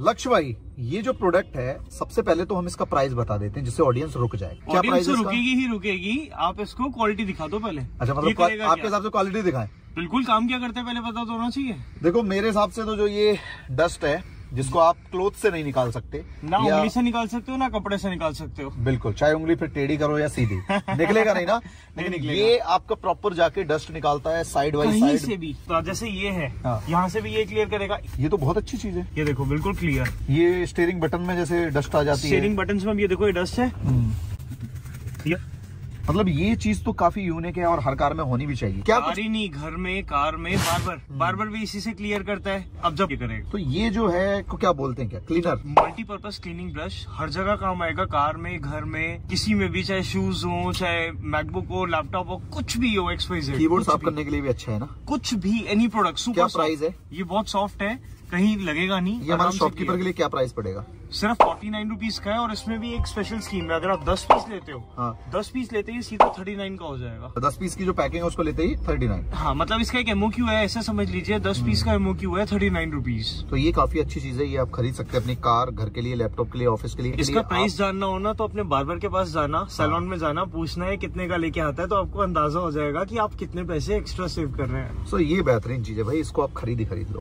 लक्ष्य भाई ये जो प्रोडक्ट है सबसे पहले तो हम इसका प्राइस बता देते हैं जिससे ऑडियंस रुक जाए। क्या प्राइस तो रुकेगी ही रुकेगी। आप इसको क्वालिटी दिखा दो पहले। अच्छा मतलब आपके हिसाब से क्वालिटी दिखाए। बिल्कुल काम क्या करते हैं पहले बता दो होना चाहिए। देखो मेरे हिसाब से तो जो ये डस्ट है जिसको आप क्लोथ से नहीं निकाल सकते ना या- उंगली से निकाल सकते हो ना कपड़े से निकाल सकते हो। बिल्कुल चाहे उंगली फिर टेढ़ी करो या सीधी निकलेगा नहीं ना? लेकिन निकलेगा। ये आपका प्रॉपर जाके डस्ट निकालता है साइड वाइज कहीं से भी। तो जैसे ये है हाँ। यहाँ से भी ये क्लियर करेगा। ये तो बहुत अच्छी चीज़ है। ये देखो बिल्कुल क्लियर ये स्टेयरिंग बटन में जैसे डस्ट आ जाती है। शेयरिंग बटन में भी ये देखो ये डस्ट है। हम्म, मतलब ये चीज़ तो काफ़ी यूनिक है और हर कार में होनी भी चाहिए। क्या कार ही नहीं घर में कार में बार बार बार भी इसी से क्लियर करता है। अब जब करेगा तो ये जो है को क्या बोलते हैं क्या? क्लीनर मल्टीपर्पज क्लीनिंग ब्रश हर जगह काम आएगा कार में घर में किसी में भी चाहे शूज़ हो चाहे मैकबुक हो लैपटॉप हो कुछ भी हो एक्स वाई कीबोर्ड साफ़ करने के लिए भी अच्छा है ना? कुछ भी एनी प्रोडक्ट क्या सुपर प्राइस है? ये बहुत सॉफ्ट है। कहीं लगेगा नहीं ये हमारे शॉपकीपर के लिए क्या प्राइस पड़ेगा? सिर्फ़ फोर्टी नाइन रुपीज़ का है और इसमें भी एक स्पेशल स्कीम है। अगर आप दस पीस लेते हो हाँ। दस पीस लेते ही सीधा थर्टी नाइन का हो जाएगा। दस पीस की जो पैकिंग है उसको लेते ही थर्टी नाइन हाँ मतलब इसका एक एमओ क्यू है ऐसा समझ लीजिए दस पीस का एमओ क्यू है थर्टी नाइन रुपीज़ तो ये काफ़ी अच्छी चीज़ है ये आप खरीद सकते हैं अपनी कार घर के लिए लैपटॉप के लिए ऑफ़िस के लिए। इसका प्राइस जानना हो ना तो अपने बार्बर के पास जाना सैलून में जाना पूछना है कितने का लेके आता है तो आपको अंदाज़ा हो जाएगा की आप कितने पैसे एक्स्ट्रा सेव कर रहे हैं। सो ये बेहतरीन चीज़ है भाई इसको आप खरीद ही खरीद लो।